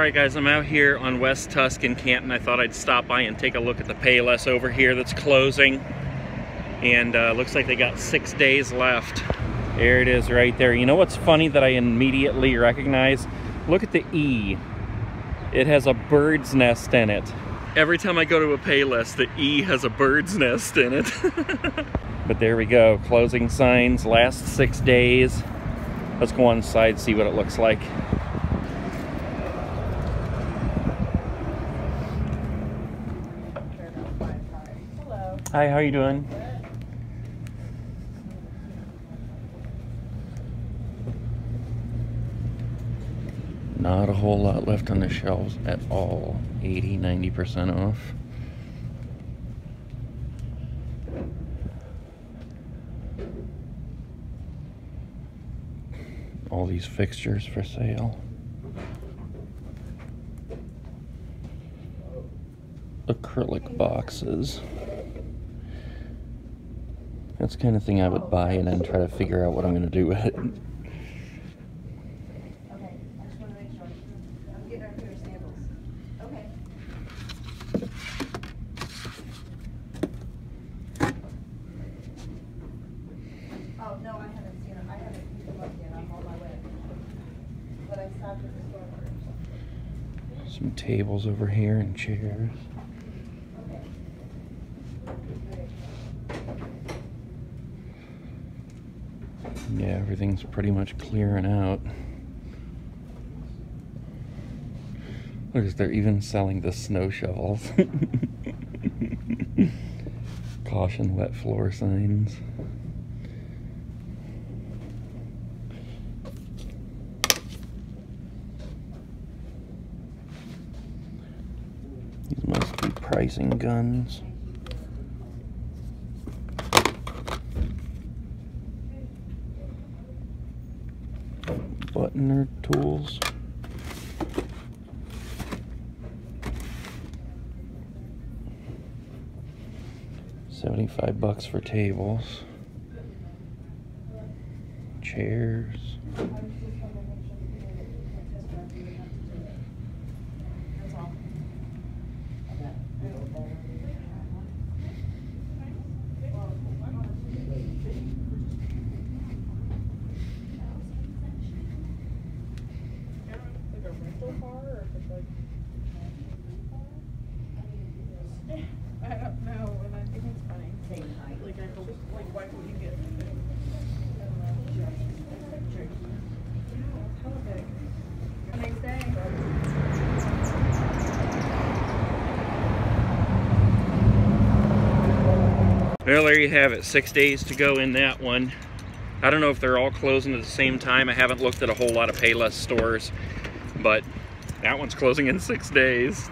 right, guys, I'm out here on West Tuscan Canton. I thought I'd stop by and take a look at the Payless over here that's closing. And uh, looks like they got six days left. There it is right there. You know what's funny that I immediately recognize? Look at the E. It has a bird's nest in it. Every time I go to a Payless, the E has a bird's nest in it. but there we go, closing signs, last six days. Let's go inside, see what it looks like. Hi, how are you doing? Not a whole lot left on the shelves at all. 80, 90% off. All these fixtures for sale. Acrylic boxes. That's the kind of thing I would buy and then try to figure out what I'm going to do with it. Some tables over here and sure. I'm getting our clear samples. Okay. Oh, no, I haven't seen it. I haven't picked them up yet. I'm on my way. But I stopped at the store first. Some tables over here and chairs. Okay. Yeah, everything's pretty much clearing out. Look, they're even selling the snow shovels. Caution wet floor signs. These must be pricing guns. Buttoner tools. Seventy-five bucks for tables. Chairs. Well, there you have it. Six days to go in that one. I don't know if they're all closing at the same time. I haven't looked at a whole lot of Payless stores, but that one's closing in six days.